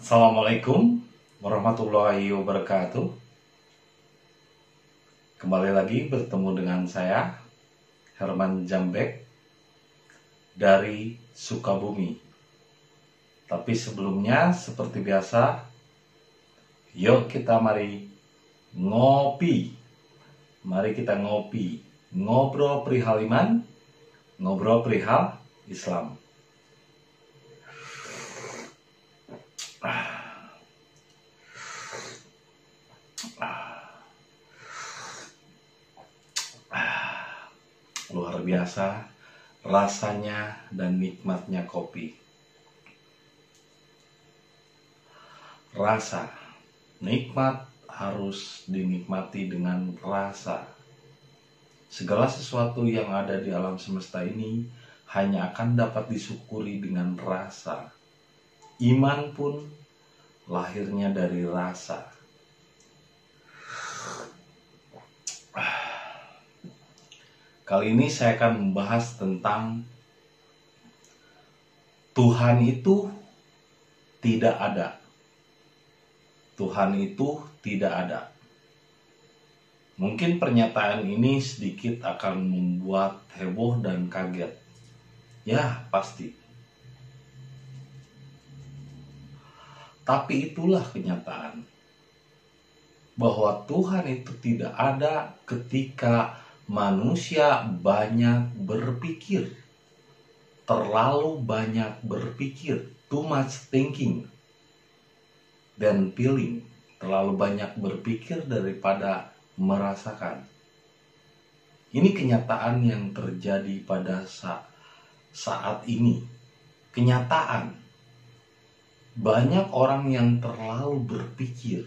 Assalamualaikum warahmatullahi wabarakatuh. Kembali lagi bertemu dengan saya Herman Jambek dari Sukabumi. Tapi sebelumnya seperti biasa, yuk kita mari ngopi. Mari kita ngopi, ngobrol perihal iman, ngobrol perihal Islam. Luar biasa rasanya dan nikmatnya kopi. Rasa nikmat harus dinikmati dengan rasa. Segala sesuatu yang ada di alam semesta ini hanya akan dapat disyukuri dengan rasa. Iman pun lahirnya dari rasa. Kali ini saya akan membahas tentang Tuhan itu tidak ada. Tuhan itu tidak ada. Mungkin pernyataan ini sedikit akan membuat heboh dan kaget. Ya, pasti. Tapi itulah kenyataan. Bahwa Tuhan itu tidak ada ketika manusia banyak berpikir, terlalu banyak berpikir, too much thinking dan feeling, terlalu banyak berpikir daripada merasakan. Ini kenyataan yang terjadi pada saat, ini. Kenyataan banyak orang yang terlalu berpikir.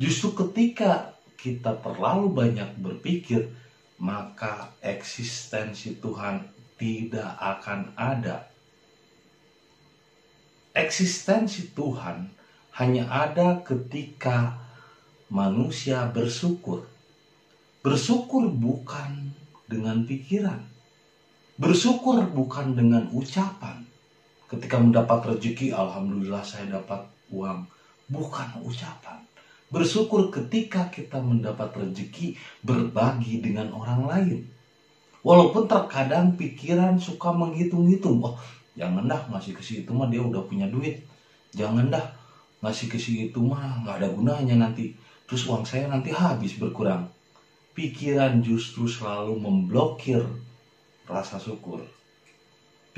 Justru ketika kita terlalu banyak berpikir, maka eksistensi Tuhan tidak akan ada. Eksistensi Tuhan hanya ada ketika manusia bersyukur. Bersyukur bukan dengan pikiran. Bersyukur bukan dengan ucapan ketika mendapat rezeki alhamdulillah saya dapat uang. Bukan ucapan. Bersyukur ketika kita mendapat rezeki berbagi dengan orang lain. Walaupun terkadang pikiran suka menghitung-hitung oh jangan dah ngasih ke situ mah dia udah punya duit. Jangan dah ngasih ke situ mah nggak ada gunanya nanti. Terus uang saya nanti habis berkurang. Pikiran justru selalu memblokir rasa syukur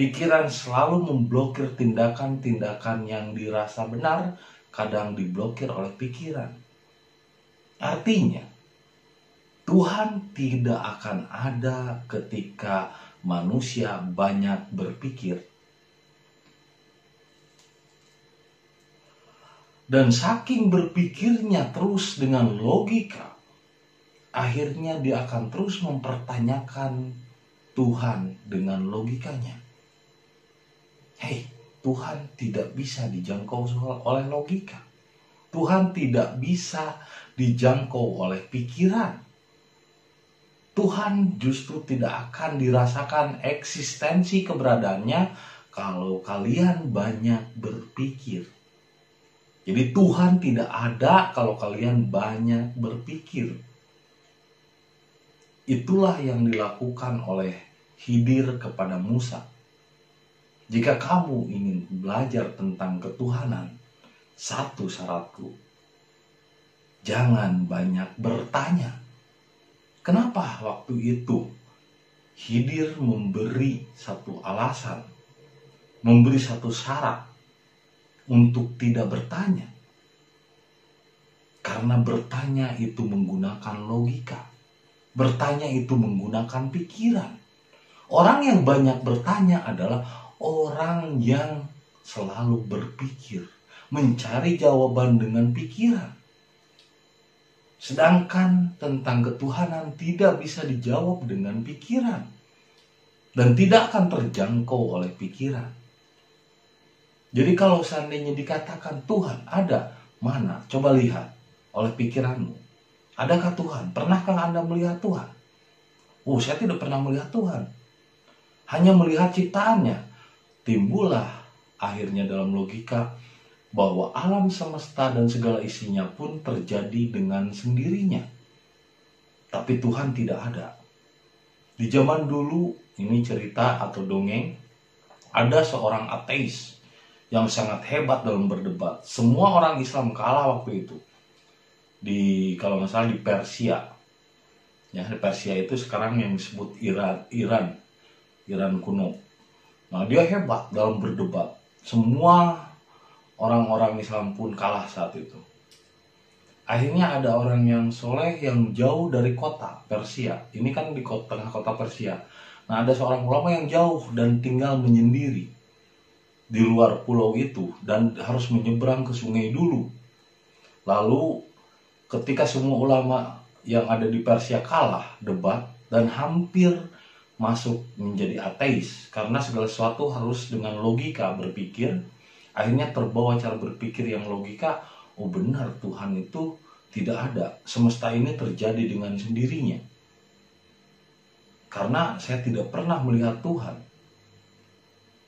Pikiran selalu memblokir tindakan-tindakan yang dirasa benar, kadang diblokir oleh pikiran. Artinya, Tuhan tidak akan ada ketika manusia banyak berpikir. Dan saking berpikirnya terus dengan logika, akhirnya dia akan terus mempertanyakan Tuhan dengan logikanya. Hei, Tuhan tidak bisa dijangkau oleh logika. Tuhan tidak bisa dijangkau oleh pikiran. Tuhan justru tidak akan dirasakan eksistensi keberadaannya kalau kalian banyak berpikir. Jadi Tuhan tidak ada kalau kalian banyak berpikir. Itulah yang dilakukan oleh Hidir kepada Musa jika kamu ingin belajar tentang ketuhanan, satu syaratku, jangan banyak bertanya. Kenapa waktu itu Hidir memberi satu alasan, memberi satu syarat untuk tidak bertanya? Karena bertanya itu menggunakan logika, bertanya itu menggunakan pikiran. Orang yang banyak bertanya adalah orang yang selalu berpikir, mencari jawaban dengan pikiran. Sedangkan tentang ketuhanan tidak bisa dijawab dengan pikiran dan tidak akan terjangkau oleh pikiran. Jadi kalau seandainya dikatakan Tuhan ada, mana? Coba lihat oleh pikiranmu. Adakah Tuhan? Pernahkah Anda melihat Tuhan? Oh, saya tidak pernah melihat Tuhan. Hanya melihat ciptaannya timbullah akhirnya dalam logika bahwa alam semesta dan segala isinya pun terjadi dengan sendirinya. Tapi Tuhan tidak ada. Di zaman dulu, ini cerita atau dongeng, ada seorang ateis yang sangat hebat dalam berdebat. Semua orang Islam kalah waktu itu. Di kalau nggak salah di Persia. Ya, di Persia itu sekarang yang disebut Iran, Iran, Iran kuno. Nah, dia hebat dalam berdebat. Semua orang-orang Islam pun kalah saat itu. Akhirnya ada orang yang soleh yang jauh dari kota Persia. Ini kan di kota, tengah kota Persia. Nah ada seorang ulama yang jauh dan tinggal menyendiri di luar pulau itu dan harus menyeberang ke sungai dulu. Lalu ketika semua ulama yang ada di Persia kalah debat dan hampir masuk menjadi ateis karena segala sesuatu harus dengan logika berpikir. Akhirnya terbawa cara berpikir yang logika oh benar Tuhan itu tidak ada. Semesta ini terjadi dengan sendirinya. Karena saya tidak pernah melihat Tuhan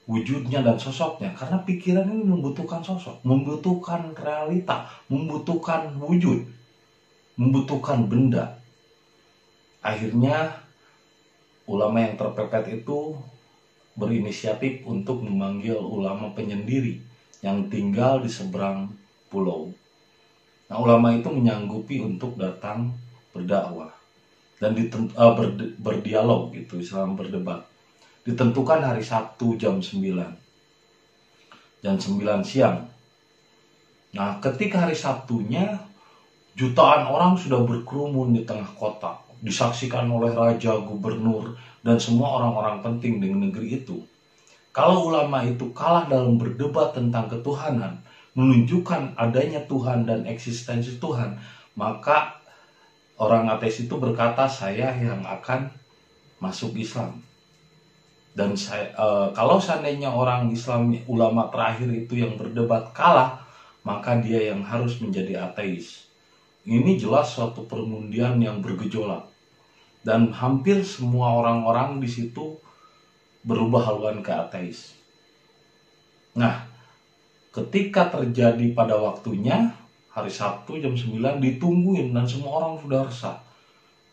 wujudnya dan sosoknya. Karena pikiran ini membutuhkan sosok membutuhkan realita membutuhkan wujud membutuhkan benda. Akhirnya ulama yang terpepet itu berinisiatif untuk memanggil ulama penyendiri yang tinggal di seberang pulau. Nah, ulama itu menyanggupi untuk datang berdakwah dan ditent, uh, ber, berdialog gitu, Islam berdebat. Ditentukan hari Sabtu jam 9. Jam 9 siang. Nah, ketika hari Sabtunya jutaan orang sudah berkerumun di tengah kota, disaksikan oleh raja, gubernur, dan semua orang-orang penting di negeri itu. Kalau ulama itu kalah dalam berdebat tentang ketuhanan, menunjukkan adanya Tuhan dan eksistensi Tuhan, maka orang ateis itu berkata saya yang akan masuk Islam. Dan saya, e, kalau seandainya orang Islam ulama terakhir itu yang berdebat kalah, maka dia yang harus menjadi ateis. Ini jelas suatu permundian yang bergejolak. Dan hampir semua orang-orang di situ berubah haluan ke ateis. Nah, ketika terjadi pada waktunya, hari Sabtu jam 9 ditungguin dan semua orang sudah resah.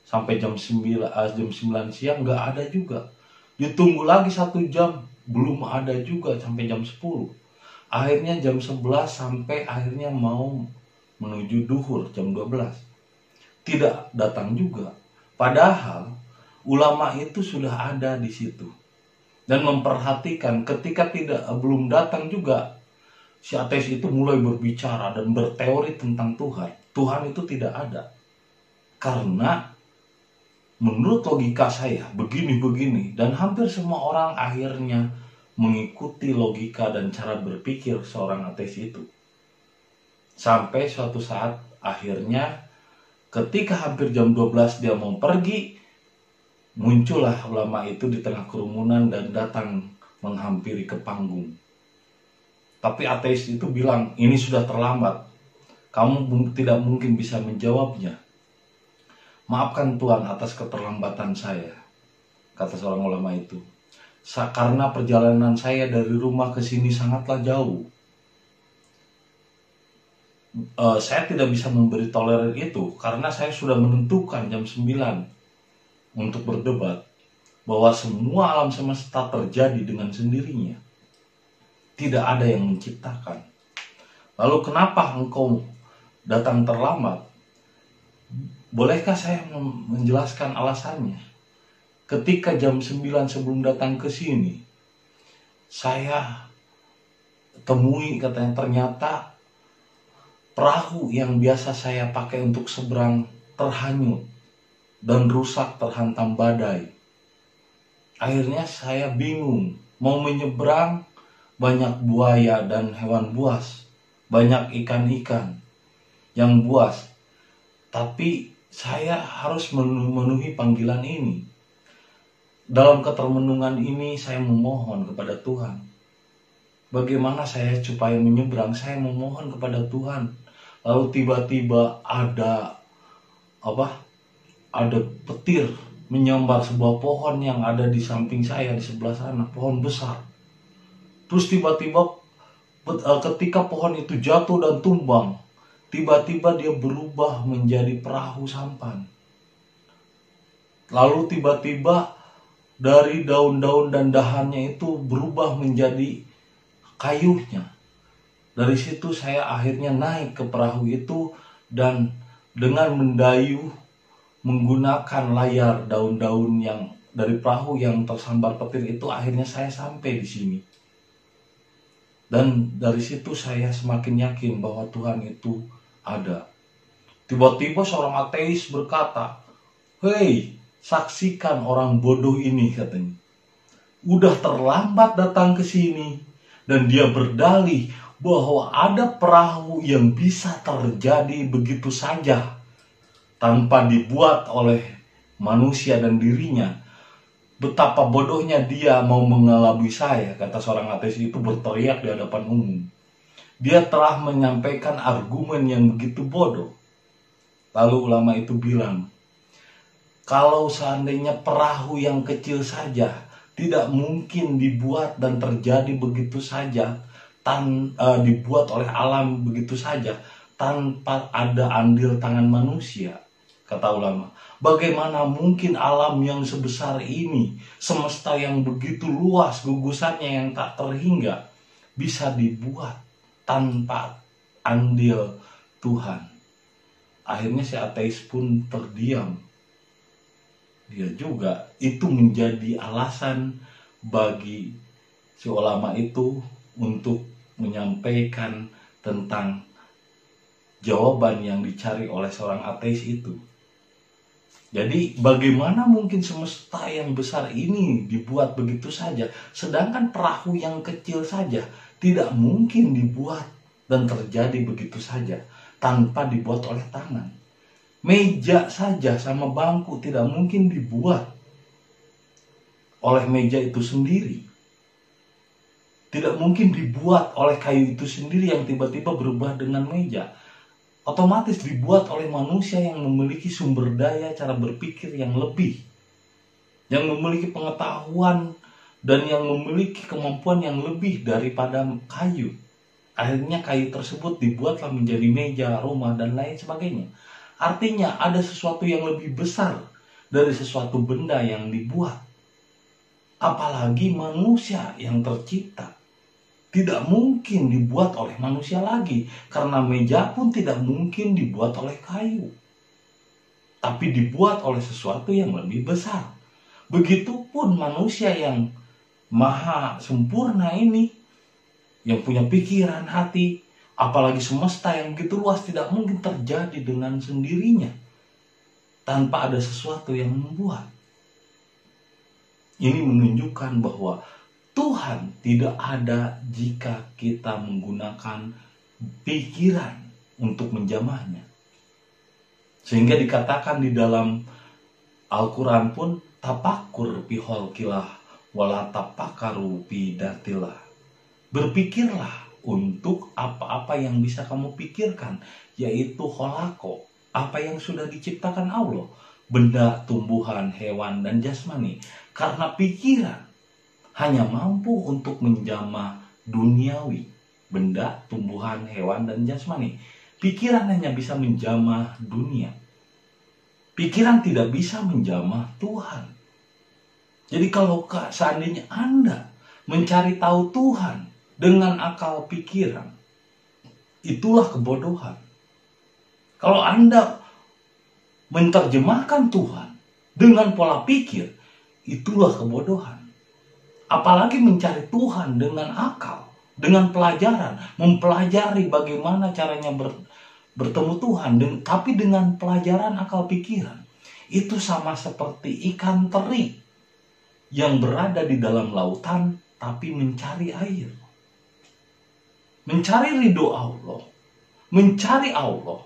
Sampai jam 9, uh, jam 9 siang nggak ada juga. Ditunggu lagi satu jam, belum ada juga sampai jam 10. Akhirnya jam 11 sampai akhirnya mau menuju duhur jam 12. Tidak datang juga. Padahal ulama itu sudah ada di situ dan memperhatikan ketika tidak belum datang juga si ateis itu mulai berbicara dan berteori tentang Tuhan. Tuhan itu tidak ada. Karena menurut logika saya begini-begini dan hampir semua orang akhirnya mengikuti logika dan cara berpikir seorang ateis itu. Sampai suatu saat akhirnya ketika hampir jam 12 dia mau pergi, muncullah ulama itu di tengah kerumunan dan datang menghampiri ke panggung. Tapi ateis itu bilang, ini sudah terlambat. Kamu tidak mungkin bisa menjawabnya. Maafkan Tuhan atas keterlambatan saya, kata seorang ulama itu. Karena perjalanan saya dari rumah ke sini sangatlah jauh. Uh, saya tidak bisa memberi toleran itu karena saya sudah menentukan jam 9 untuk berdebat bahwa semua alam semesta terjadi dengan sendirinya. Tidak ada yang menciptakan. Lalu kenapa engkau datang terlambat? Bolehkah saya menjelaskan alasannya? Ketika jam 9 sebelum datang ke sini, saya temui katanya ternyata perahu yang biasa saya pakai untuk seberang terhanyut dan rusak terhantam badai. Akhirnya saya bingung, mau menyeberang banyak buaya dan hewan buas, banyak ikan-ikan yang buas. Tapi saya harus memenuhi panggilan ini. Dalam ketermenungan ini saya memohon kepada Tuhan. Bagaimana saya supaya menyeberang? Saya memohon kepada Tuhan. Lalu tiba-tiba ada apa ada petir menyambar sebuah pohon yang ada di samping saya di sebelah sana, pohon besar. Terus tiba-tiba eh, ketika pohon itu jatuh dan tumbang, tiba-tiba dia berubah menjadi perahu sampan. Lalu tiba-tiba dari daun-daun dan dahannya itu berubah menjadi kayunya. Dari situ saya akhirnya naik ke perahu itu dan dengan mendayuh menggunakan layar daun-daun yang dari perahu yang tersambar petir itu akhirnya saya sampai di sini. Dan dari situ saya semakin yakin bahwa Tuhan itu ada. Tiba-tiba seorang ateis berkata, Hei, saksikan orang bodoh ini katanya. Udah terlambat datang ke sini. Dan dia berdalih bahwa ada perahu yang bisa terjadi begitu saja tanpa dibuat oleh manusia dan dirinya. Betapa bodohnya dia mau mengelabui saya, kata seorang ateis itu berteriak di hadapan umum. Dia telah menyampaikan argumen yang begitu bodoh. Lalu ulama itu bilang, kalau seandainya perahu yang kecil saja tidak mungkin dibuat dan terjadi begitu saja, tan uh, dibuat oleh alam begitu saja tanpa ada andil tangan manusia kata ulama. Bagaimana mungkin alam yang sebesar ini semesta yang begitu luas gugusannya yang tak terhingga bisa dibuat tanpa andil Tuhan? Akhirnya si ateis pun terdiam. Dia juga itu menjadi alasan bagi si ulama itu untuk menyampaikan tentang jawaban yang dicari oleh seorang ateis itu. Jadi bagaimana mungkin semesta yang besar ini dibuat begitu saja, sedangkan perahu yang kecil saja tidak mungkin dibuat dan terjadi begitu saja tanpa dibuat oleh tangan. Meja saja sama bangku tidak mungkin dibuat oleh meja itu sendiri tidak mungkin dibuat oleh kayu itu sendiri yang tiba-tiba berubah dengan meja. Otomatis dibuat oleh manusia yang memiliki sumber daya cara berpikir yang lebih. Yang memiliki pengetahuan dan yang memiliki kemampuan yang lebih daripada kayu. Akhirnya kayu tersebut dibuatlah menjadi meja, rumah, dan lain sebagainya. Artinya ada sesuatu yang lebih besar dari sesuatu benda yang dibuat. Apalagi manusia yang tercipta tidak mungkin dibuat oleh manusia lagi. Karena meja pun tidak mungkin dibuat oleh kayu. Tapi dibuat oleh sesuatu yang lebih besar. Begitupun manusia yang maha sempurna ini yang punya pikiran hati apalagi semesta yang begitu luas tidak mungkin terjadi dengan sendirinya tanpa ada sesuatu yang membuat. Ini menunjukkan bahwa Tuhan tidak ada jika kita menggunakan pikiran untuk menjamahnya. Sehingga dikatakan di dalam Al-Quran pun tapakur pihol kilah wala tapakaru datilah. Berpikirlah untuk apa-apa yang bisa kamu pikirkan, yaitu holako, apa yang sudah diciptakan Allah, benda, tumbuhan, hewan, dan jasmani. Karena pikiran hanya mampu untuk menjamah duniawi, benda, tumbuhan, hewan, dan jasmani. Pikiran hanya bisa menjamah dunia. Pikiran tidak bisa menjamah Tuhan. Jadi kalau seandainya Anda mencari tahu Tuhan dengan akal pikiran, itulah kebodohan. Kalau Anda menerjemahkan Tuhan dengan pola pikir, itulah kebodohan. Apalagi mencari Tuhan dengan akal, dengan pelajaran, mempelajari bagaimana caranya ber, bertemu Tuhan, dan, tapi dengan pelajaran akal pikiran. Itu sama seperti ikan teri yang berada di dalam lautan tapi mencari air. Mencari ridho Allah, mencari Allah,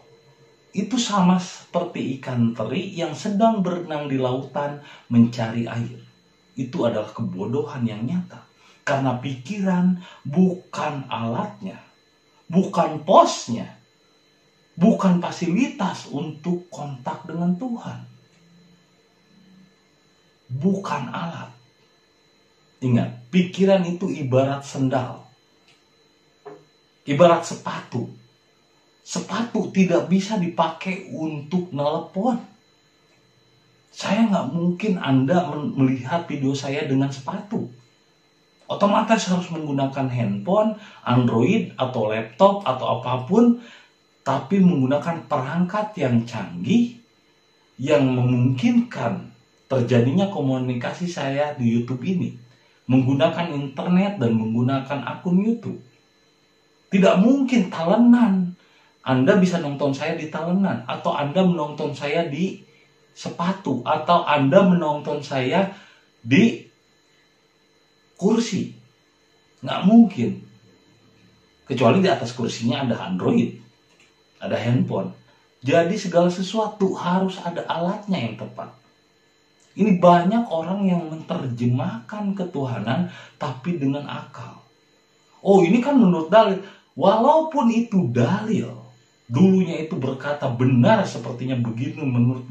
itu sama seperti ikan teri yang sedang berenang di lautan mencari air itu adalah kebodohan yang nyata. Karena pikiran bukan alatnya, bukan posnya, bukan fasilitas untuk kontak dengan Tuhan. Bukan alat. Ingat, pikiran itu ibarat sendal. Ibarat sepatu. Sepatu tidak bisa dipakai untuk nelpon. Saya nggak mungkin Anda melihat video saya dengan sepatu. Otomatis harus menggunakan handphone, Android, atau laptop, atau apa pun, tapi menggunakan perangkat yang canggih yang memungkinkan terjadinya komunikasi saya di YouTube ini menggunakan internet dan menggunakan akun YouTube. Tidak mungkin talenan. Anda bisa nonton saya di talenan atau Anda menonton saya di sepatu atau Anda menonton saya di kursi. Nggak mungkin. Kecuali di atas kursinya ada Android, ada handphone. Jadi segala sesuatu harus ada alatnya yang tepat. Ini banyak orang yang menerjemahkan ketuhanan tapi dengan akal. Oh ini kan menurut dalil. Walaupun itu dalil, dulunya itu berkata benar sepertinya begitu menurut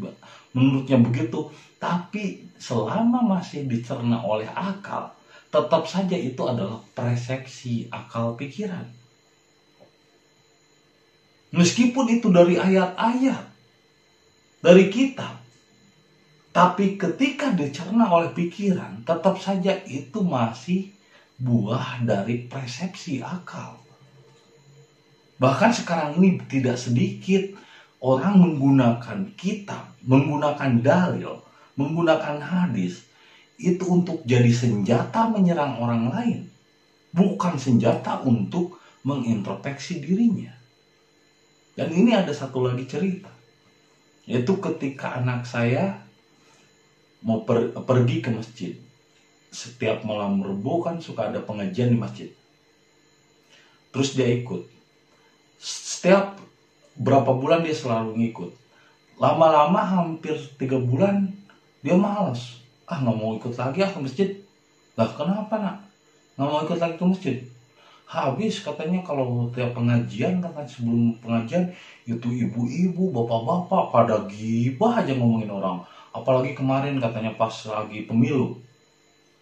menurutnya begitu, tapi selama masih dicerna oleh akal, tetap saja itu adalah persepsi akal pikiran. Meskipun itu dari ayat-ayat, dari kitab, tapi ketika dicerna oleh pikiran, tetap saja itu masih buah dari persepsi akal. Bahkan sekarang ini tidak sedikit orang menggunakan kitab, menggunakan dalil, menggunakan hadis itu untuk jadi senjata menyerang orang lain, bukan senjata untuk mengintrospeksi dirinya. Dan ini ada satu lagi cerita, yaitu ketika anak saya mau per, pergi ke masjid. Setiap malam rebu kan suka ada pengajian di masjid. Terus dia ikut. Setiap berapa bulan dia selalu ngikut. Lama-lama hampir tiga bulan dia malas. Ah nggak mau ikut lagi ah ke masjid. Lah kenapa nak? Nggak mau ikut lagi ke masjid? Habis katanya kalau tiap pengajian katanya sebelum pengajian itu ibu-ibu bapak-bapak pada gibah aja ngomongin orang. Apalagi kemarin katanya pas lagi pemilu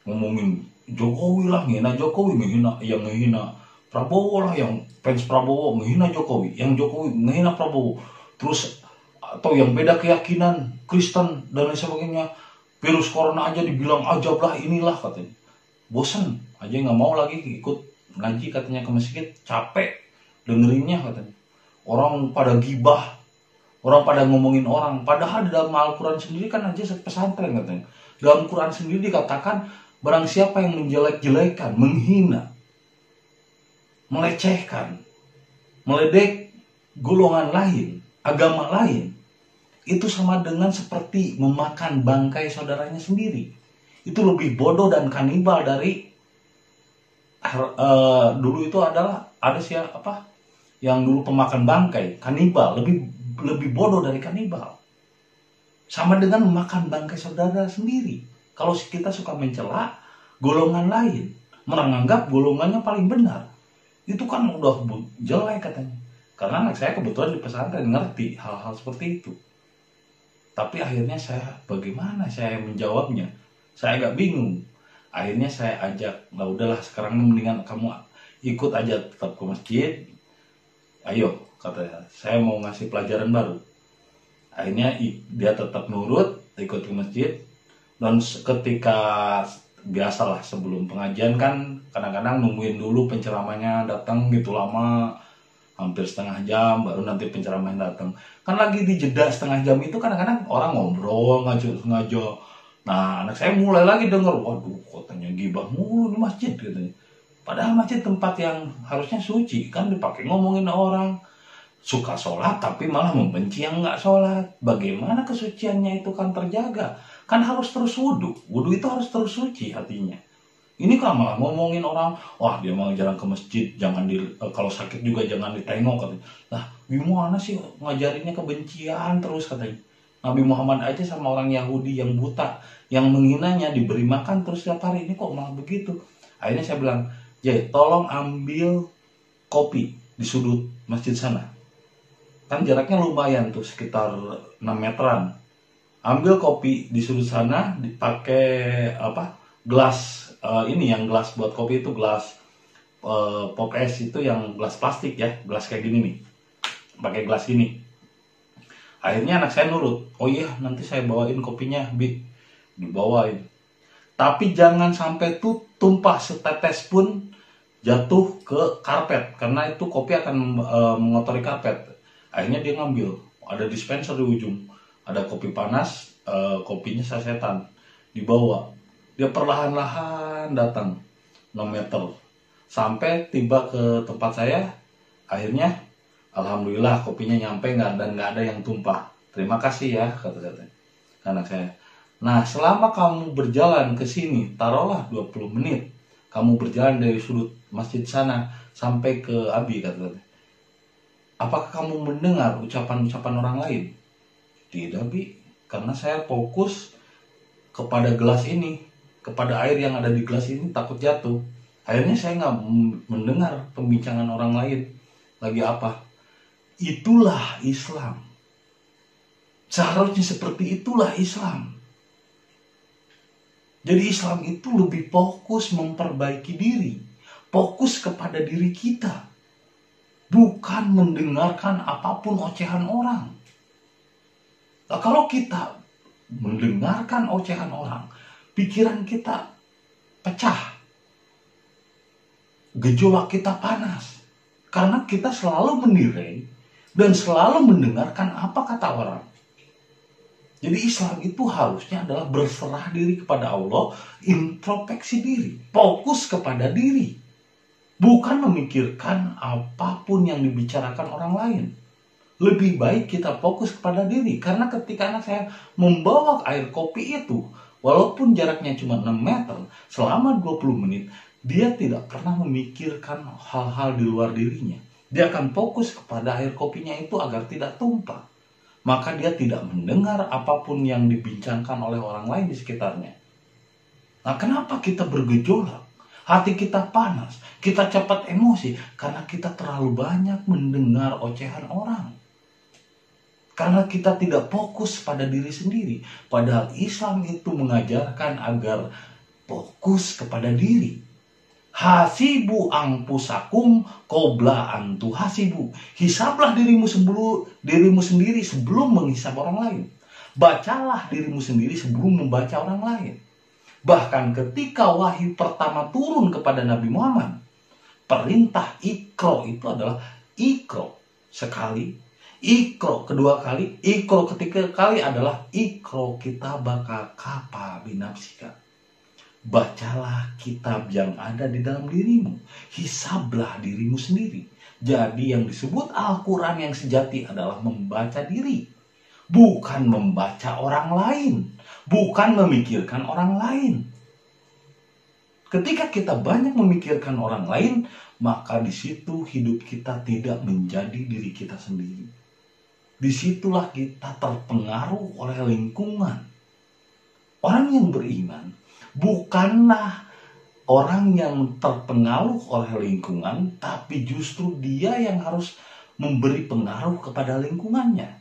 ngomongin Jokowi lah ngehina Jokowi ngehina yang ngehina Prabowo lah yang fans Prabowo ngehina Jokowi. Yang Jokowi ngehina Prabowo. Terus atau yang beda keyakinan Kristen dan lain sebagainya. Virus corona aja dibilang ajab lah inilah katanya. Bosan aja nggak mau lagi ikut ngaji katanya ke masjid. Capek dengerinnya katanya. Orang pada gibah. Orang pada ngomongin orang. Padahal di dalam Al-Quran sendiri kan aja pesantren katanya. Dalam Quran sendiri dikatakan barang siapa yang menjelek-jelekan menghina melecehkan meledek golongan lain agama lain itu sama dengan seperti memakan bangkai saudaranya sendiri. Itu lebih bodoh dan kanibal dari uh, dulu itu adalah ada siapa apa yang dulu pemakan bangkai kanibal lebih lebih bodoh dari kanibal. Sama dengan memakan bangkai saudara sendiri. Kalau kita suka mencela golongan lain, menganggap golongannya paling benar, itu kan udah jelek katanya. Karena anak saya kebetulan di pesantren ngerti hal-hal seperti itu. Tapi akhirnya saya bagaimana saya menjawabnya? Saya agak bingung. Akhirnya saya ajak lah udahlah sekarang mendingan kamu ikut aja tetap ke masjid. Ayo katanya saya mau ngasih pelajaran baru. Akhirnya dia tetap nurut ikut ke masjid. Dan ketika biasalah sebelum pengajian kan kadang-kadang nungguin dulu penceramanya datang gitu lama hampir setengah jam baru nanti penceramah datang. Kan lagi di jeda setengah jam itu kadang-kadang orang ngobrol ngajak ngajak nah anak saya mulai lagi denger waduh katanya gibah mulu di masjid katanya. Padahal masjid tempat yang harusnya suci kan dipakai ngomongin orang. Suka sholat tapi malah membenci yang nggak sholat. Bagaimana kesuciannya itu kan terjaga kan harus terus wudhu wudhu itu harus terus suci hatinya ini kan malah ngomongin orang, wah dia mau jarang ke masjid, jangan di uh, kalau sakit juga jangan ditengok katanya. Nah, gimana sih ngajarinnya kebencian terus katanya. Nabi Muhammad aja sama orang Yahudi yang buta, yang menghinanya diberi makan terus setiap hari ini kok malah begitu. Akhirnya saya bilang, Jay, tolong ambil kopi di sudut masjid sana. Kan jaraknya lumayan tuh sekitar 6 meteran. Ambil kopi di sudut sana, dipakai apa? gelas uh, ini yang gelas buat kopi itu gelas uh, pop es itu yang gelas plastik ya gelas kayak gini nih. Pakai gelas gini. Akhirnya anak saya nurut oh iya nanti saya bawain kopinya bi. Dibawain. Tapi jangan sampai tuh tumpah setetes pun jatuh ke karpet karena itu kopi akan uh, mengotori karpet. Akhirnya dia ngambil ada dispenser di ujung ada kopi panas uh, kopinya sasetan dibawa. Dia perlahan-lahan datang 6 meter. Sampai tiba ke tempat saya akhirnya alhamdulillah kopinya nyampe nggak dan nggak ada yang tumpah. Terima kasih ya kata kata anak saya nah selama kamu berjalan ke sini taruhlah 20 menit. Kamu berjalan dari sudut masjid sana sampai ke Abi kata kata apakah kamu mendengar ucapan-ucapan orang lain tidak bi. Karena saya fokus kepada gelas ini. Kepada air yang ada di gelas ini takut jatuh. Akhirnya saya nggak mendengar pembincangan orang lain. Lagi apa? Itulah Islam. Seharusnya seperti itulah Islam. Jadi Islam itu lebih fokus memperbaiki diri. Fokus kepada diri kita. Bukan mendengarkan apa pun ocehan orang nah, kalau kita mendengarkan ocehan orang pikiran kita pecah gejolak kita panas. Karena kita selalu menilai dan selalu mendengarkan apa kata orang. Jadi Islam itu harusnya adalah berserah diri kepada Allah, introspeksi diri, fokus kepada diri. Bukan memikirkan apa pun yang dibicarakan orang lain. Lebih baik kita fokus kepada diri. Karena ketika anak saya membawa air kopi itu, walaupun jaraknya cuma 6 meter, selama 20 menit, dia tidak pernah memikirkan hal-hal di luar dirinya. Dia akan fokus kepada air kopinya itu agar tidak tumpah. Maka dia tidak mendengar apa pun yang dibincangkan oleh orang lain di sekitarnya. Nah, kenapa kita bergejolak? Hati kita panas, kita cepat emosi karena kita terlalu banyak mendengar ocehan orang. Karena kita tidak fokus pada diri sendiri. Padahal Islam itu mengajarkan agar fokus kepada diri Hasibu angpusakum kobla antu hasibu. Hisablah dirimu sebelum dirimu sendiri sebelum menghisap orang lain. Bacalah dirimu sendiri sebelum membaca orang lain. Bahkan ketika wahyu pertama turun kepada Nabi Muhammad, perintah ikro itu adalah ikro sekali, ikro kedua kali, ikro ketiga kali adalah ikro kita bakal kapa binapsika Bacalah kitab yang ada di dalam dirimu. Hisablah dirimu sendiri. Jadi yang disebut Al-Quran yang sejati adalah membaca diri. Bukan membaca orang lain. Bukan memikirkan orang lain. Ketika kita banyak memikirkan orang lain, maka di situ hidup kita tidak menjadi diri kita sendiri. Di situlah kita terpengaruh oleh lingkungan. Orang yang beriman bukanlah orang yang terpengaruh oleh lingkungan, tapi justru dia yang harus memberi pengaruh kepada lingkungannya.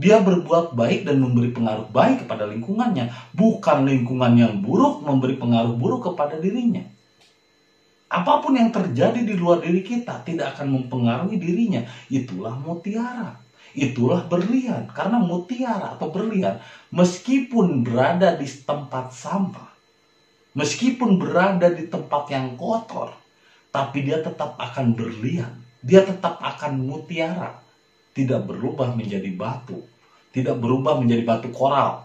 Dia berbuat baik dan memberi pengaruh baik kepada lingkungannya, bukan lingkungan yang buruk memberi pengaruh buruk kepada dirinya. Apa pun yang terjadi di luar diri kita tidak akan mempengaruhi dirinya. Itulah mutiara. Itulah berlian. Karena mutiara atau berlian, meskipun berada di tempat sampah, Meskipun berada di tempat yang kotor, tapi dia tetap akan berlian. Dia tetap akan mutiara. Tidak berubah menjadi batu. Tidak berubah menjadi batu koral.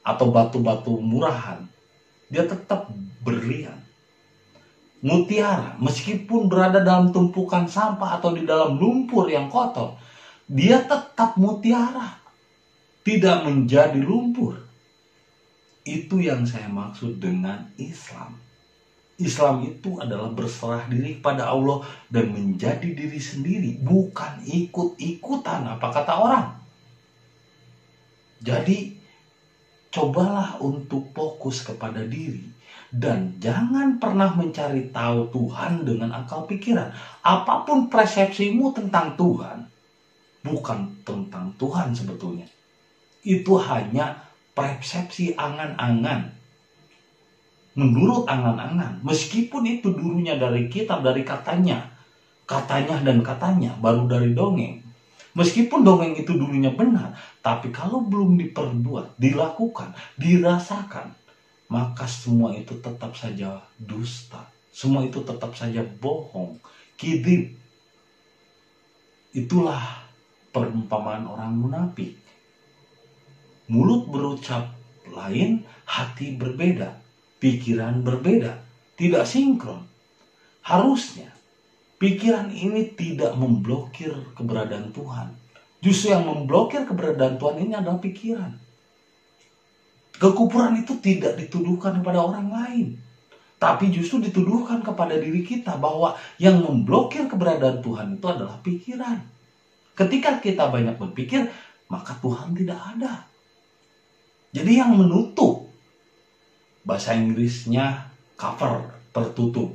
Atau batu-batu murahan. Dia tetap berlian. Mutiara, meskipun berada dalam tumpukan sampah atau di dalam lumpur yang kotor, dia tetap mutiara. Tidak menjadi lumpur itu yang saya maksud dengan Islam. Islam itu adalah berserah diri kepada Allah dan menjadi diri sendiri, bukan ikut-ikutan apa kata orang. Jadi, cobalah untuk fokus kepada diri dan jangan pernah mencari tahu Tuhan dengan akal pikiran. Apa pun persepsimu tentang Tuhan, bukan tentang Tuhan sebetulnya. Itu hanya persepsi angan-angan. menurut angan-angan. Meskipun itu dulunya dari kitab, dari katanya. Katanya dan katanya, baru dari dongeng. Meskipun dongeng itu dulunya benar, tapi kalau belum diperbuat, dilakukan, dirasakan, maka semua itu tetap saja dusta. Semua itu tetap saja bohong, kidip. Itulah perumpamaan orang munafik. Mulut berucap lain, hati berbeda, pikiran berbeda, tidak sinkron. Harusnya pikiran ini tidak memblokir keberadaan Tuhan. Justru yang memblokir keberadaan Tuhan ini adalah pikiran. Kekupuran itu tidak dituduhkan kepada orang lain. Tapi justru dituduhkan kepada diri kita bahwa yang memblokir keberadaan Tuhan itu adalah pikiran. Ketika kita banyak berpikir, maka Tuhan tidak ada. Jadi yang menutup bahasa Inggrisnya cover, tertutup.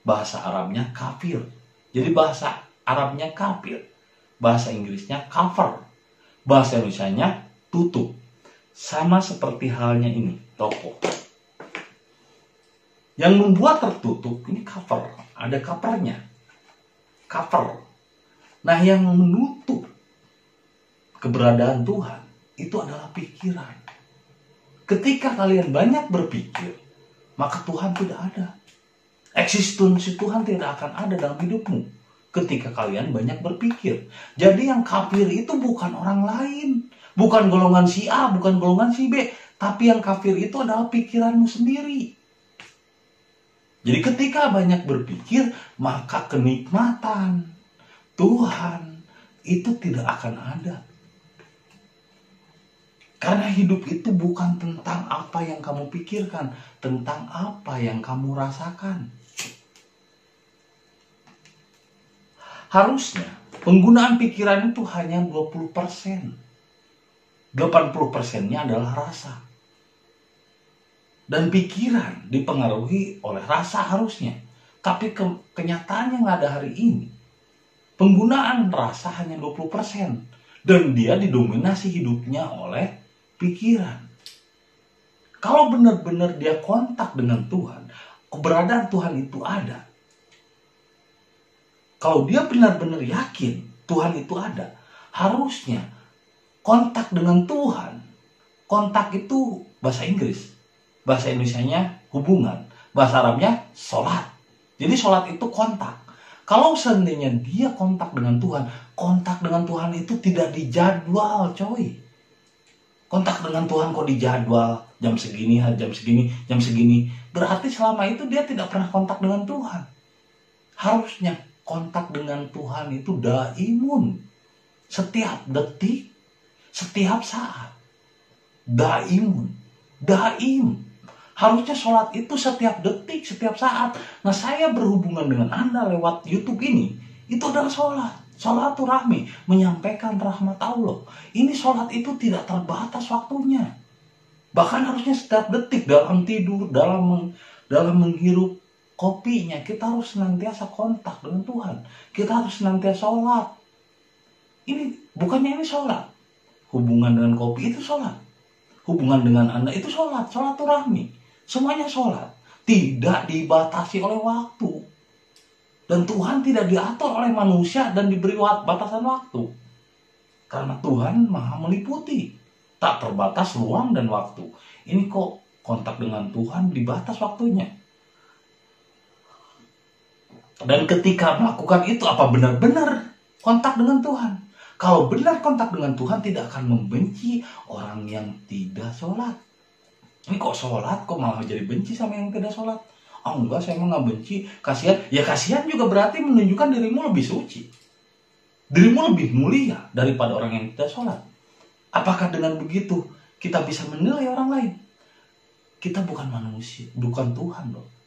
Bahasa Arabnya kafir. Jadi bahasa Arabnya kafir. Bahasa Inggrisnya cover. Bahasa Indonesia tutup. Sama seperti halnya ini, toko. Yang membuat tertutup ini cover, ada covernya. Cover. Nah, yang menutup keberadaan Tuhan itu adalah pikiran. Ketika kalian banyak berpikir, maka Tuhan tidak ada. Eksistensi Tuhan tidak akan ada dalam hidupmu ketika kalian banyak berpikir. Jadi yang kafir itu bukan orang lain, bukan golongan si A, bukan golongan si B, tapi yang kafir itu adalah pikiranmu sendiri. Jadi ketika banyak berpikir, maka kenikmatan Tuhan itu tidak akan ada. Karena hidup itu bukan tentang apa yang kamu pikirkan, tentang apa yang kamu rasakan. Harusnya penggunaan pikiran itu hanya 20%. 80%-nya adalah rasa. Dan pikiran dipengaruhi oleh rasa harusnya. Tapi ke kenyataannya nggak ada hari ini. Penggunaan rasa hanya 20%. Dan dia didominasi hidupnya oleh pikiran. Kalau benar-benar dia kontak dengan Tuhan, keberadaan Tuhan itu ada. Kalau dia benar-benar yakin Tuhan itu ada, harusnya kontak dengan Tuhan. Kontak itu bahasa Inggris. Bahasa Indonesia-nya hubungan. Bahasa Arabnya sholat. Jadi sholat itu kontak. Kalau seandainya dia kontak dengan Tuhan, kontak dengan Tuhan itu tidak dijadwal, coy. Kontak dengan Tuhan kok dijadwal? Jam segini jam segini jam segini. Berarti selama itu dia tidak pernah kontak dengan Tuhan. Harusnya kontak dengan Tuhan itu daimun. Setiap detik setiap saat. Daimun. Daim harusnya sholat itu setiap detik setiap saat nah saya berhubungan dengan anda lewat YouTube ini itu adalah sholat rahmi menyampaikan rahmat Allah. Ini sholat itu tidak terbatas waktunya. Bahkan harusnya setiap detik dalam tidur, dalam dalam menghirup kopinya, kita harus senantiasa kontak dengan Tuhan. Kita harus senantiasa sholat. Ini bukannya ini sholat. Hubungan dengan kopi itu sholat. Hubungan dengan anda itu sholat. Sholat rahmi. Semuanya sholat. Tidak dibatasi oleh waktu. Dan Tuhan tidak diatur oleh manusia dan diberi batasan waktu. Karena Tuhan maha meliputi. Tak terbatas ruang dan waktu. Ini kok kontak dengan Tuhan dibatas waktunya. Dan ketika melakukan itu apa benar-benar kontak dengan Tuhan? Kalau benar kontak dengan Tuhan tidak akan membenci orang yang tidak sholat. Ini kok sholat? Kok malah jadi benci sama yang tidak sholat? ah oh, enggak saya emang nggak benci. Kasihan. Ya kasihan juga berarti menunjukkan dirimu lebih suci. Dirimu lebih mulia daripada orang yang tidak sholat. Apakah dengan begitu kita bisa menilai orang lain? Kita bukan manusia bukan Tuhan loh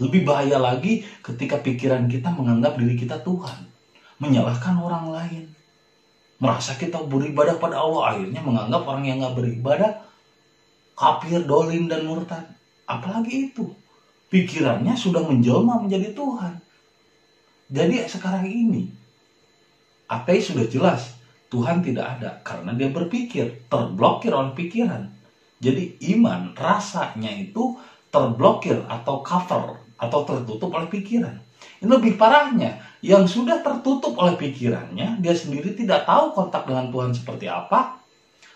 lebih bahaya lagi ketika pikiran kita menganggap diri kita Tuhan. Menyalahkan orang lain. Merasa kita beribadah pada Allah akhirnya menganggap orang yang nggak beribadah kafir, dolim dan murtad apalagi itu pikirannya sudah menjelma menjadi Tuhan. Jadi sekarang ini ateis sudah jelas Tuhan tidak ada karena dia berpikir terblokir oleh pikiran. Jadi iman rasanya itu terblokir atau cover atau tertutup oleh pikiran. Ini lebih parahnya, yang sudah tertutup oleh pikirannya, dia sendiri tidak tahu kontak dengan Tuhan seperti apa.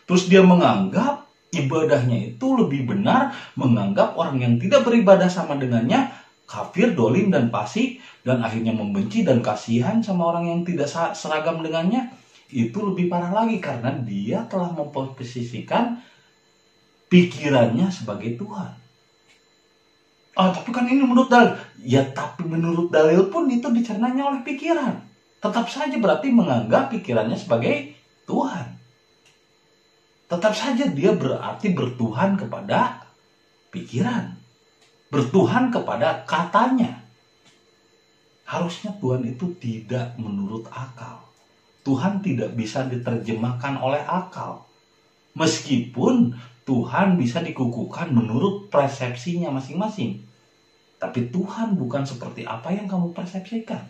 Terus dia menganggap ibadahnya itu lebih benar, menganggap orang yang tidak beribadah sama dengannya kafir, dolim, dan pasti, dan akhirnya membenci dan kasihan sama orang yang tidak seragam dengannya, itu lebih parah lagi karena dia telah memposisikan pikirannya sebagai Tuhan. Ah, tapi kan ini menurut dalil. Ya, tapi menurut dalil pun itu dicernanya oleh pikiran. Tetap saja berarti menganggap pikirannya sebagai Tuhan. Tetap saja dia berarti bertuhan kepada pikiran. Bertuhan kepada katanya. Harusnya Tuhan itu tidak menurut akal. Tuhan tidak bisa diterjemahkan oleh akal. Meskipun Tuhan bisa dikukuhkan menurut persepsinya masing-masing. Tapi Tuhan bukan seperti apa yang kamu persepsikan.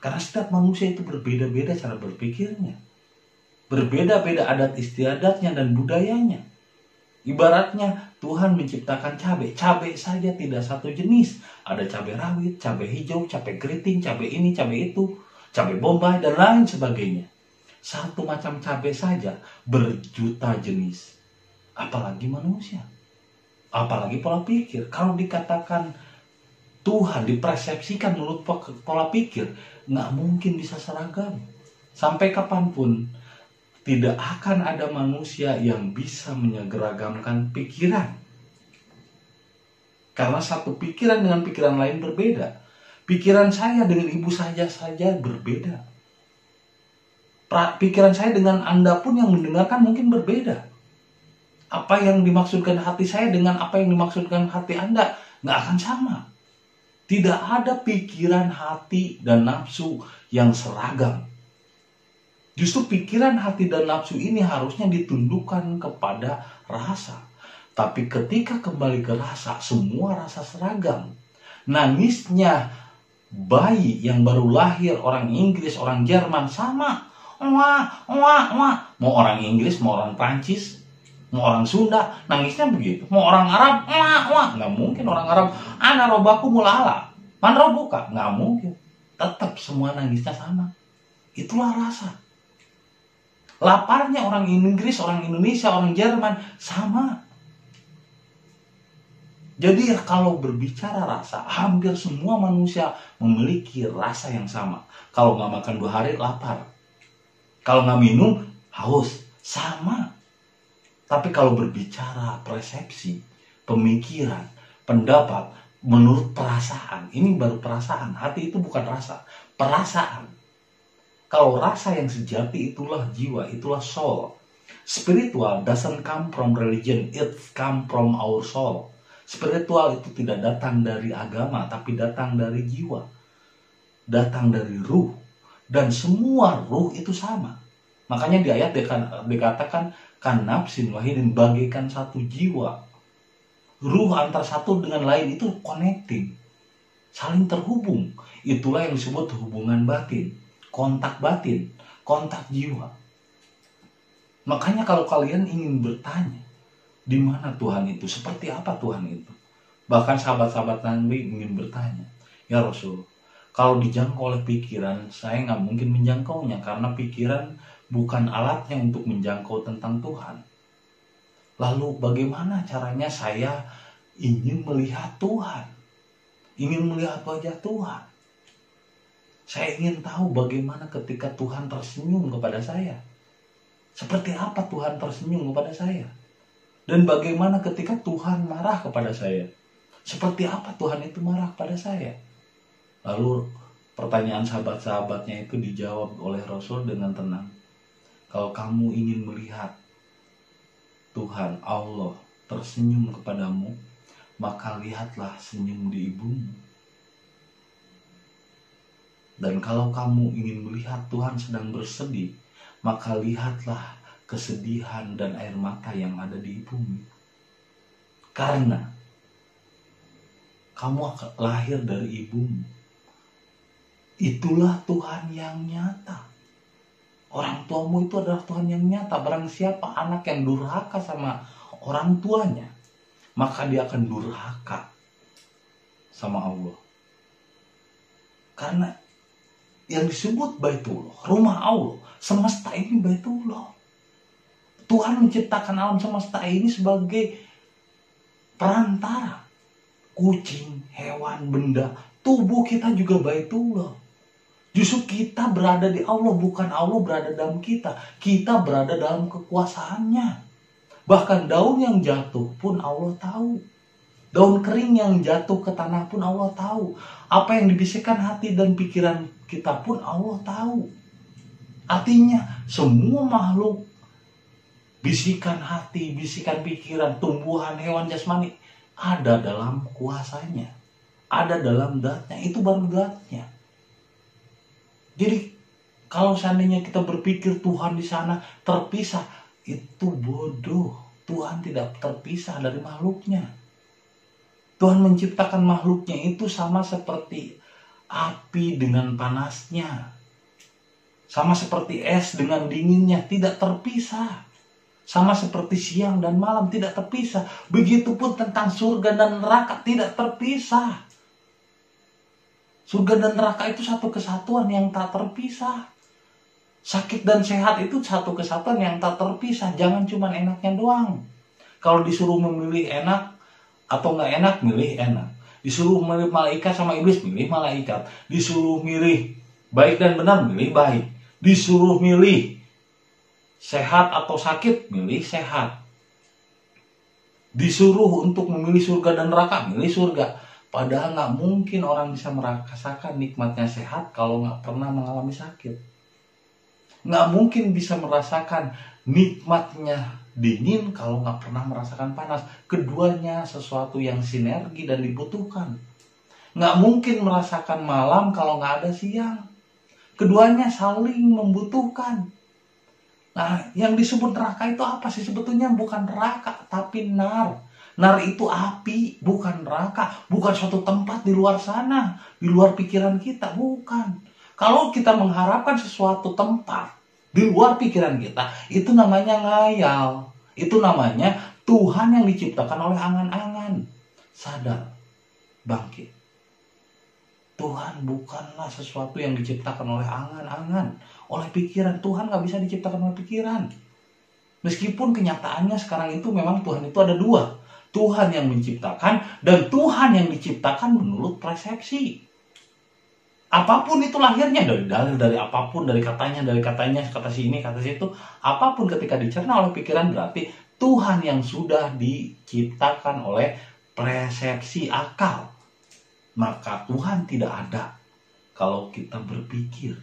Karena setiap manusia itu berbeda-beda cara berpikirnya. Berbeda-beda adat istiadatnya dan budayanya. Ibaratnya Tuhan menciptakan cabai. Cabai saja tidak satu jenis. Ada cabai rawit, cabai hijau, cabai keriting, cabai ini, cabai itu, cabai bombay, dan lain sebagainya. Satu macam cabai saja berjuta jenis apalagi manusia apalagi pola pikir kalau dikatakan Tuhan dipersepsikan menurut pola pikir nggak mungkin bisa seragam sampai kapan pun tidak akan ada manusia yang bisa menyegeragamkan pikiran karena satu pikiran dengan pikiran lain berbeda pikiran saya dengan ibu saja saja berbeda pikiran saya dengan anda pun yang mendengarkan mungkin berbeda apa yang dimaksudkan hati saya dengan apa yang dimaksudkan hati Anda nggak akan sama. Tidak ada pikiran hati dan nafsu yang seragam. Justru pikiran hati dan nafsu ini harusnya ditundukkan kepada rasa. Tapi ketika kembali ke rasa, semua rasa seragam. Nangisnya bayi yang baru lahir orang Inggris, orang Jerman sama. Wah, wah, wah. Mau orang Inggris, mau orang Prancis, mau orang Sunda nangisnya begitu mau orang Arab wah wah nggak mungkin orang Arab ana robaku mulala man robuka nggak mungkin tetap semua nangisnya sama itulah rasa laparnya orang Inggris orang Indonesia orang Jerman sama jadi ya kalau berbicara rasa, hampir semua manusia memiliki rasa yang sama. Kalau nggak makan dua hari, lapar. Kalau nggak minum, haus. Sama. Tapi kalau berbicara persepsi, pemikiran, pendapat, menurut perasaan, ini baru perasaan. Hati itu bukan rasa, perasaan. Kalau rasa yang sejati itulah jiwa, itulah soul. Spiritual doesn't come from religion, it come from our soul. Spiritual itu tidak datang dari agama, tapi datang dari jiwa. Datang dari ruh. Dan semua ruh itu sama. Makanya di ayat dikatakan kan nafsin wahidin bagaikan satu jiwa ruh antar satu dengan lain itu connecting saling terhubung itulah yang disebut hubungan batin kontak batin kontak jiwa makanya kalau kalian ingin bertanya di mana Tuhan itu seperti apa Tuhan itu bahkan sahabat-sahabat Nabi ingin bertanya ya Rasul kalau dijangkau oleh pikiran saya nggak mungkin menjangkaunya karena pikiran bukan alatnya untuk menjangkau tentang Tuhan. Lalu bagaimana caranya saya ingin melihat Tuhan? Ingin melihat wajah Tuhan. Saya ingin tahu bagaimana ketika Tuhan tersenyum kepada saya. Seperti apa Tuhan tersenyum kepada saya? Dan bagaimana ketika Tuhan marah kepada saya? Seperti apa Tuhan itu marah kepada saya? Lalu pertanyaan sahabat-sahabatnya itu dijawab oleh Rasul dengan tenang. Kalau kamu ingin melihat Tuhan Allah tersenyum kepadamu, maka lihatlah senyum di ibumu. Dan kalau kamu ingin melihat Tuhan sedang bersedih, maka lihatlah kesedihan dan air mata yang ada di ibumu. Karena kamu lahir dari ibumu. Itulah Tuhan yang nyata. Orang tuamu itu adalah Tuhan yang nyata. Barang siapa anak yang durhaka sama orang tuanya, maka dia akan durhaka sama Allah. Karena yang disebut Baitullah, rumah Allah, semesta ini Baitullah. Tuhan menciptakan alam semesta ini sebagai perantara. Kucing, hewan, benda, tubuh kita juga Baitullah. Justru kita berada di Allah, bukan Allah berada dalam kita. Kita berada dalam kekuasaannya. Bahkan daun yang jatuh pun Allah tahu. Daun kering yang jatuh ke tanah pun Allah tahu. Apa yang dibisikkan hati dan pikiran kita pun Allah tahu. Artinya semua makhluk bisikan hati, bisikan pikiran, tumbuhan, hewan jasmani ada dalam kuasanya. Ada dalam datnya, itu baru datnya. Jadi kalau seandainya kita berpikir Tuhan di sana terpisah, itu bodoh. Tuhan tidak terpisah dari makhluknya. Tuhan menciptakan makhluknya itu sama seperti api dengan panasnya. Sama seperti es dengan dinginnya, tidak terpisah. Sama seperti siang dan malam tidak terpisah. Begitupun tentang surga dan neraka tidak terpisah. Surga dan neraka itu satu kesatuan yang tak terpisah. Sakit dan sehat itu satu kesatuan yang tak terpisah. Jangan cuma enaknya doang. Kalau disuruh memilih enak atau nggak enak, milih enak. Disuruh milih malaikat sama iblis, milih malaikat. Disuruh milih baik dan benar, milih baik. Disuruh milih sehat atau sakit, milih sehat. Disuruh untuk memilih surga dan neraka, milih surga. Padahal nggak mungkin orang bisa merasakan nikmatnya sehat kalau nggak pernah mengalami sakit nggak mungkin bisa merasakan nikmatnya dingin kalau nggak pernah merasakan panas. Keduanya sesuatu yang sinergi dan dibutuhkan. Nggak mungkin merasakan malam kalau nggak ada siang. Keduanya saling membutuhkan. Nah, yang disebut neraka itu apa sih? Sebetulnya bukan neraka, tapi nar. Nar itu api, bukan neraka. Bukan suatu tempat di luar sana, di luar pikiran kita. Bukan. Kalau kita mengharapkan sesuatu tempat di luar pikiran kita, itu namanya ngayal. Itu namanya Tuhan yang diciptakan oleh angan-angan. Sadar, bangkit. Tuhan bukanlah sesuatu yang diciptakan oleh angan-angan, oleh pikiran. Tuhan gak bisa diciptakan oleh pikiran. Meskipun kenyataannya sekarang itu memang Tuhan itu ada dua. Tuhan yang menciptakan dan Tuhan yang diciptakan menurut persepsi apa pun itu lahirnya dari dalil dari apa pun dari katanya dari katanya kata sini kata situ apa pun ketika dicerna oleh pikiran berarti Tuhan yang sudah diciptakan oleh persepsi akal. Maka Tuhan tidak ada kalau kita berpikir.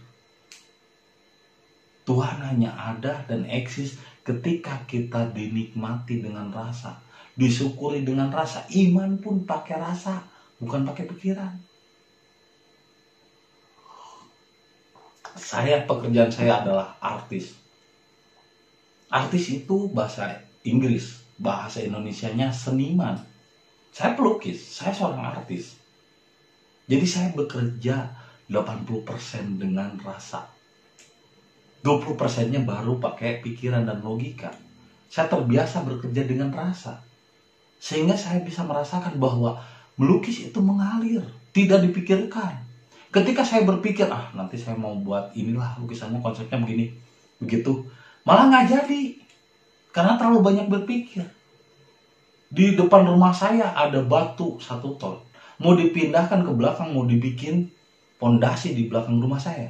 Tuhan hanya ada dan eksis ketika kita dinikmati dengan rasa disyukuri dengan rasa. Iman pun pakai rasa bukan pakai pikiran saya pekerjaan saya adalah artis. Artis itu bahasa Inggris, bahasa Indonesianya seniman. Saya pelukis, saya seorang artis. Jadi saya bekerja 80% dengan rasa. 20 persennya baru pakai pikiran dan logika. Saya terbiasa bekerja dengan rasa. Sehingga saya bisa merasakan bahwa melukis itu mengalir, tidak dipikirkan ketika saya berpikir ah nanti saya mau buat inilah lukisannya konsepnya begini. Begitu malah nggak jadi karena terlalu banyak berpikir. Di depan rumah saya ada batu satu ton. Mau dipindahkan ke belakang mau dibikin pondasi di belakang rumah saya.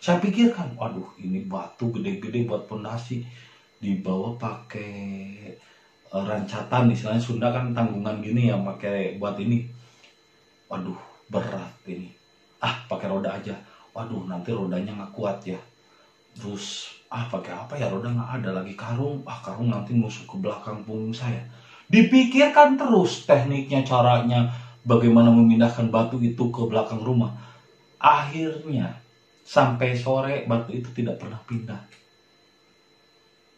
Saya pikirkan waduh ini batu gede-gede buat pondasi. Dibawa pakai uh, rancatan istilahnya Sunda kan tanggungan gini yang pakai buat ini. Waduh berat ini ah pakai roda aja. Waduh nanti rodanya nggak kuat ya. Terus ah pakai apa ya? Roda nggak ada lagi. Karung ah karung nanti nusuk ke belakang punggung saya. Dipikirkan terus tekniknya caranya bagaimana memindahkan batu itu ke belakang rumah. Akhirnya sampai sore batu itu tidak pernah pindah.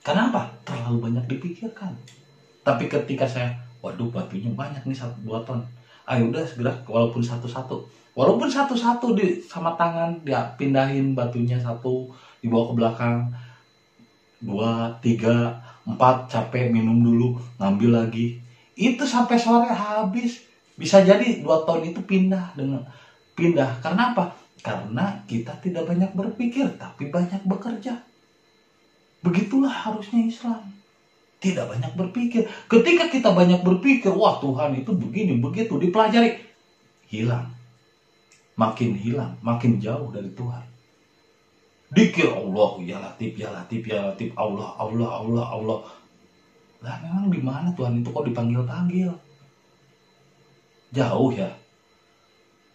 Kenapa? Terlalu banyak dipikirkan. Tapi ketika saya waduh batunya banyak nih satu dua ton. Ayo udah segera walaupun satu-satu walaupun satu-satu di sama tangan dia pindahin batunya satu dibawa ke belakang. Dua tiga empat capek minum dulu ngambil lagi. Itu sampai sore habis. Bisa jadi dua tahun itu pindah dengan pindah. Karena apa? Karena kita tidak banyak berpikir tapi banyak bekerja. Begitulah harusnya Islam. Tidak banyak berpikir. Ketika kita banyak berpikir wah Tuhan itu begini begitu dipelajari hilang makin hilang makin jauh dari Tuhan. Dikir Allah ya latif ya latif ya latif. Allah Allah Allah Allah. Lah memang di mana Tuhan itu kok dipanggil panggil? Jauh ya.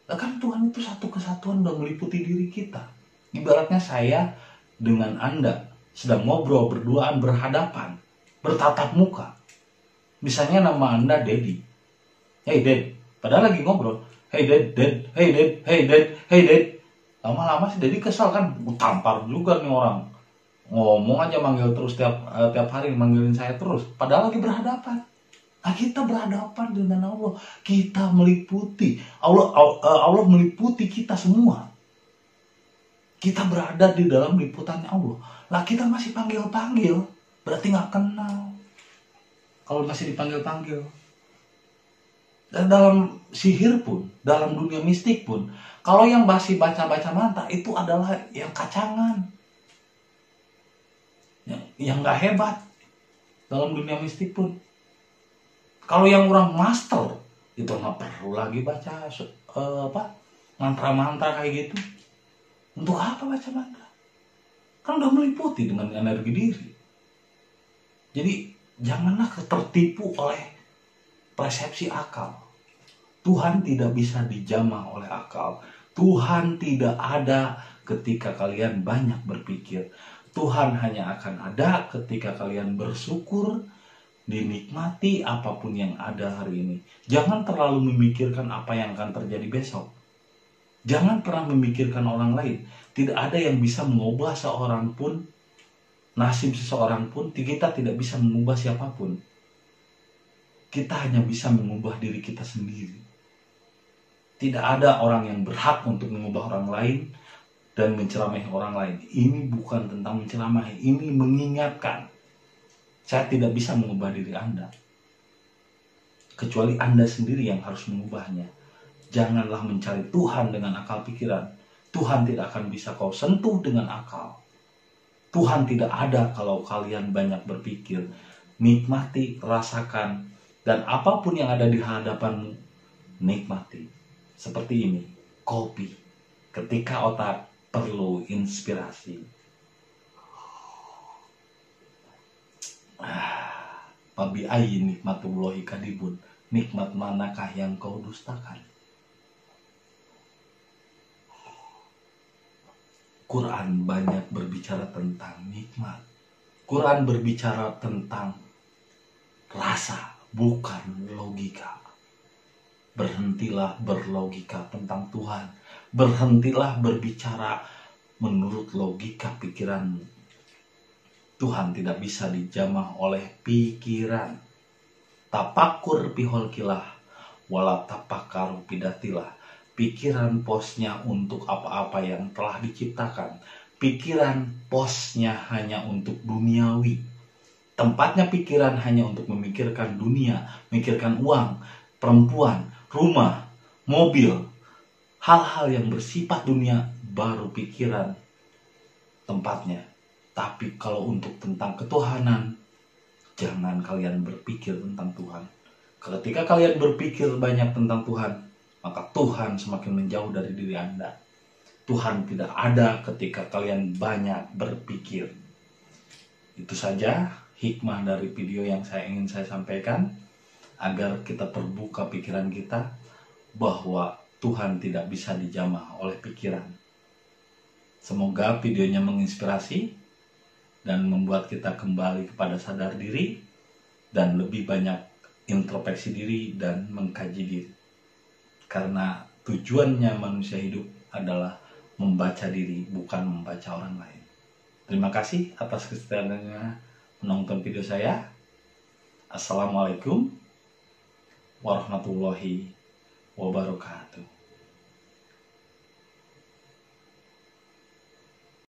Nah, kan Tuhan itu satu kesatuan udah meliputi diri kita. Ibaratnya saya dengan anda sedang ngobrol berduaan berhadapan bertatap muka. Misalnya nama anda Dedi. Hey Ded padahal lagi ngobrol hey Ded Ded hey Ded hey Ded hey Ded lama-lama sih Dedi kesal kan tampar juga nih orang ngomong aja manggil terus tiap uh, tiap hari manggilin saya terus padahal lagi berhadapan Nah, kita berhadapan dengan Allah. Kita meliputi. Allah, eh, Allah meliputi kita semua. Kita berada di dalam liputannya Allah. Lah kita masih panggil-panggil. Berarti nggak kenal. Kalau masih dipanggil-panggil. Dan dalam sihir pun, dalam dunia mistik pun, kalau yang masih baca-baca mantra itu adalah yang kacangan. Yang, yang gak hebat. Dalam dunia mistik pun kalau yang orang master itu nggak perlu lagi baca uh, apa mantra-mantra kayak gitu. Untuk apa baca mantra? Kan udah meliputi dengan energi diri. Jadi janganlah tertipu oleh persepsi akal. Tuhan tidak bisa dijamah oleh akal. Tuhan tidak ada ketika kalian banyak berpikir. Tuhan hanya akan ada ketika kalian bersyukur dinikmati apa pun yang ada hari ini. Jangan terlalu memikirkan apa yang akan terjadi besok. Jangan pernah memikirkan orang lain. Tidak ada yang bisa mengubah seorang pun, nasib seseorang pun, kita tidak bisa mengubah siapa pun. Kita hanya bisa mengubah diri kita sendiri. Tidak ada orang yang berhak untuk mengubah orang lain dan menceramahi orang lain. Ini bukan tentang menceramahi, ini mengingatkan saya tidak bisa mengubah diri Anda. Kecuali Anda sendiri yang harus mengubahnya. Janganlah mencari Tuhan dengan akal pikiran. Tuhan tidak akan bisa kau sentuh dengan akal. Tuhan tidak ada kalau kalian banyak berpikir. Nikmati, rasakan, dan apa pun yang ada di hadapanmu, nikmati. Seperti ini, kopi. Ketika otak perlu inspirasi Pabi ayin nikmatullahi kadibun. Nikmat manakah yang kau dustakan? Quran banyak berbicara tentang nikmat. Quran berbicara tentang rasa, bukan logika. Berhentilah berlogika tentang Tuhan. Berhentilah berbicara menurut logika pikiranmu Tuhan tidak bisa dijamah oleh pikiran. Tapakur piholkilah, wala tapakaru pidatilah. Pikiran posnya untuk apa-apa yang telah diciptakan. Pikiran posnya hanya untuk duniawi. Tempatnya pikiran hanya untuk memikirkan dunia, memikirkan uang, perempuan, rumah, mobil, hal-hal yang bersifat dunia baru pikiran tempatnya tapi kalau untuk tentang ketuhanan, jangan kalian berpikir tentang Tuhan. Ketika kalian berpikir banyak tentang Tuhan, maka Tuhan semakin menjauh dari diri Anda. Tuhan tidak ada ketika kalian banyak berpikir. Itu saja hikmah dari video yang saya ingin saya sampaikan agar kita terbuka pikiran kita bahwa Tuhan tidak bisa dijamah oleh pikiran. Semoga videonya menginspirasi dan membuat kita kembali kepada sadar diri dan lebih banyak introspeksi diri dan mengkaji diri. Karena tujuannya manusia hidup adalah membaca diri bukan membaca orang lain. Terima kasih atas kesetiaannya menonton video saya. Assalamualaikum warahmatullahi wabarakatuh.